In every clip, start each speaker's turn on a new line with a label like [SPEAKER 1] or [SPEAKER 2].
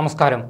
[SPEAKER 1] നമസ്കാരം.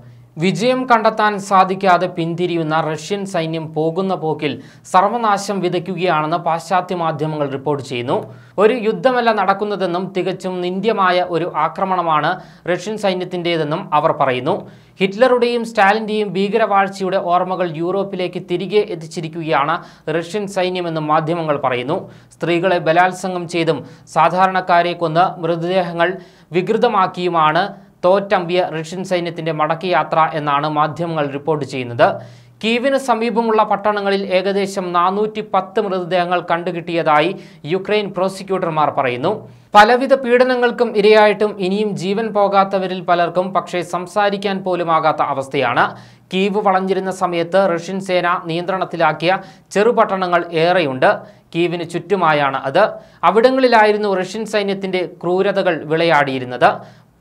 [SPEAKER 1] വിജയം കണ്ടെത്താൻ സാധിക്കാതെ പിന്തിരിയുന്ന റഷ്യൻ സൈന്യം പോകുന്ന പോക്കിൽ സർവനാശം വിതയ്ക്കുകയാണെന്ന് പാശ്ചാത്യ മാധ്യമങ്ങൾ റിപ്പോർട്ട് ചെയ്യുന്നു. ഒരു യുദ്ധമല്ല നടക്കുന്നതെന്നും തികച്ചും നിന്ദ്യമായ ഒരു ആക്രമണമാണ് റഷ്യൻ സൈന്യത്തിന്റെതെന്നും അവർ പറയുന്നു. ഹിറ്റ്ലറുടെയും സ്റ്റാലിന്റെയും ഭീകരവാഴ്ചയുടെ ഓർമ്മകൾ യൂറോപ്പിലേക്ക് തിരികെ എത്തിച്ചിരിക്കുകയാണ് റഷ്യൻ സൈന്യമെന്നും മാധ്യമങ്ങൾ പറയുന്നു. സ്ത്രീകളെ ബലാത്സംഗം ചെയ്തും സാധാരണക്കാരെ കൊന്ന് മൃതദേഹങ്ങൾ വികൃതമാക്കിയുമാണ് തോറ്റമ്പിയ റഷ്യൻ സൈന്യത്തിന്റെ മടക്കയാത്ര എന്നാണ് മാധ്യമങ്ങൾ റിപ്പോർട്ട് ചെയ്യുന്നത്. കീവിന് സമീപമുള്ള പട്ടണങ്ങളിൽ ഏകദേശം നാനൂറ്റി പത്ത് മൃതദേഹങ്ങൾ കണ്ടുകിട്ടിയതായി യുക്രൈൻ പ്രോസിക്യൂട്ടർമാർ പറയുന്നു. പലവിധ പീഡനങ്ങൾക്കും ഇരയായിട്ടും ഇനിയും ജീവൻ പോകാത്തവരിൽ പലർക്കും പക്ഷേ സംസാരിക്കാൻ പോലുമാകാത്ത അവസ്ഥയാണ്. കീവ് വളഞ്ഞിരുന്ന സമയത്ത് റഷ്യൻ സേന നിയന്ത്രണത്തിലാക്കിയ ചെറുപട്ടണങ്ങൾ ഏറെയുണ്ട്. കീവിന് ചുറ്റുമായാണ് അത്. അവിടങ്ങളിലായിരുന്നു റഷ്യൻ സൈന്യത്തിന്റെ ക്രൂരതകൾ വിളയാടിയിരുന്നത്.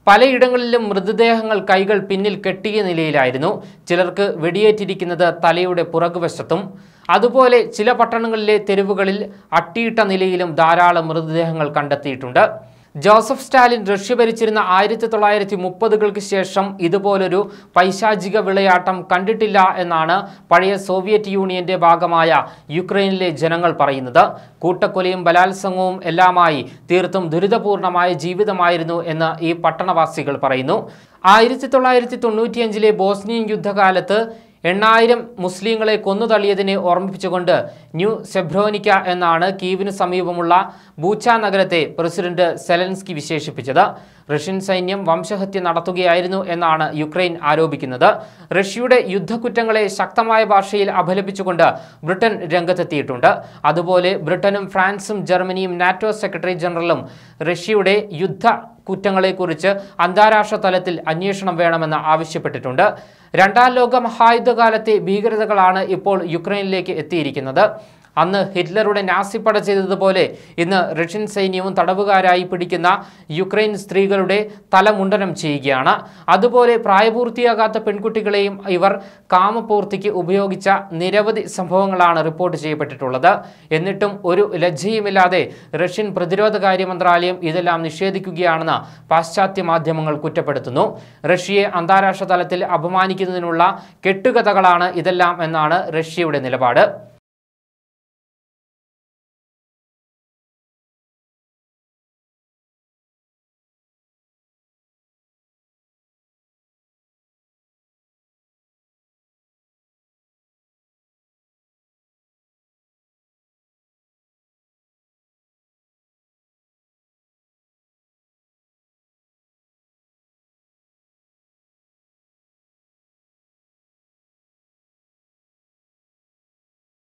[SPEAKER 1] പലയിടങ്ങളിലും മൃതദേഹങ്ങൾ കൈകൾ പിന്നിൽ കെട്ടിയ നിലയിലായിരുന്നു. ചിലർക്ക് വെടിയേറ്റിരിക്കുന്നത് തലയുടെ പുറകുവശത്തും അതുപോലെ ചില പട്ടണങ്ങളിലെ തെരുവുകളിൽ അട്ടിയിട്ട നിലയിലും ധാരാളം മൃതദേഹങ്ങൾ കണ്ടെത്തിയിട്ടുണ്ട്. ജോസഫ് സ്റ്റാലിൻ റഷ്യ ഭരിച്ചിരുന്ന ആയിരത്തി തൊള്ളായിരത്തി മുപ്പതുകൾക്ക് ശേഷം ഇതുപോലൊരു പൈശാചിക വിളയാട്ടം കണ്ടിട്ടില്ല എന്നാണ് പഴയ സോവിയറ്റ് യൂണിയന്റെ ഭാഗമായ യുക്രൈനിലെ ജനങ്ങൾ പറയുന്നത്. കൂട്ടക്കൊലയും ബലാത്സംഗവും എല്ലാമായി തീർത്തും ദുരിതപൂർണമായ ജീവിതമായിരുന്നു എന്ന് ഈ പട്ടണവാസികൾ പറയുന്നു. ആയിരത്തി തൊള്ളായിരത്തി തൊണ്ണൂറ്റിയഞ്ചിലെ ബോസ്നിയൻ യുദ്ധകാലത്ത് എണ്ണായിരം മുസ്ലിങ്ങളെ കൊന്നുതള്ളിയതിനെ ഓർമ്മിപ്പിച്ചുകൊണ്ട് ന്യൂ സെബ്രോനിക്ക എന്നാണ് കീവിന് സമീപമുള്ള ബൂച്ച നഗരത്തെ പ്രസിഡന്റ് സെലൻസ്കി വിശേഷിപ്പിച്ചത്. റഷ്യൻ സൈന്യം വംശഹത്യ നടത്തുകയായിരുന്നു എന്നാണ് യുക്രൈൻ ആരോപിക്കുന്നത്. റഷ്യയുടെ യുദ്ധക്കുറ്റങ്ങളെ ശക്തമായ ഭാഷയിൽ അപലപിച്ചുകൊണ്ട് ബ്രിട്ടൻ രംഗത്തെത്തിയിട്ടുണ്ട്. അതുപോലെ ബ്രിട്ടനും ഫ്രാൻസും ജർമ്മനിയും നാറ്റോ സെക്രട്ടറി ജനറലും റഷ്യയുടെ യുദ്ധ കുറ്റങ്ങളെക്കുറിച്ച് അന്താരാഷ്ട്ര തലത്തിൽ അന്വേഷണം വേണമെന്ന് ആവശ്യപ്പെട്ടിട്ടുണ്ട്. രണ്ടാം ലോക മഹായുദ്ധകാലത്തെ ഭീകരതകളാണ് ഇപ്പോൾ യുക്രൈനിലേക്ക് എത്തിയിരിക്കുന്നത്. അന്ന് ഹിറ്റ്ലറുടെ നാസിപ്പട ചെയ്തതുപോലെ ഇന്ന് റഷ്യൻ സൈന്യവും തടവുകാരായി പിടിക്കുന്ന യുക്രൈൻ സ്ത്രീകളുടെ തലമുണ്ടനം ചെയ്യുകയാണ്. അതുപോലെ പ്രായപൂർത്തിയാകാത്ത പെൺകുട്ടികളെയും ഇവർ കാമപൂർത്തിക്ക് ഉപയോഗിച്ച നിരവധി സംഭവങ്ങളാണ് റിപ്പോർട്ട് ചെയ്യപ്പെട്ടിട്ടുള്ളത്. എന്നിട്ടും ഒരു ലജ്ജയുമില്ലാതെ റഷ്യൻ പ്രതിരോധ മന്ത്രാലയം ഇതെല്ലാം നിഷേധിക്കുകയാണെന്ന് പാശ്ചാത്യ മാധ്യമങ്ങൾ കുറ്റപ്പെടുത്തുന്നു. റഷ്യയെ അന്താരാഷ്ട്ര തലത്തിൽ അപമാനിക്കുന്നതിനുള്ള കെട്ടുകഥകളാണ് ഇതെല്ലാം എന്നാണ് റഷ്യയുടെ നിലപാട്.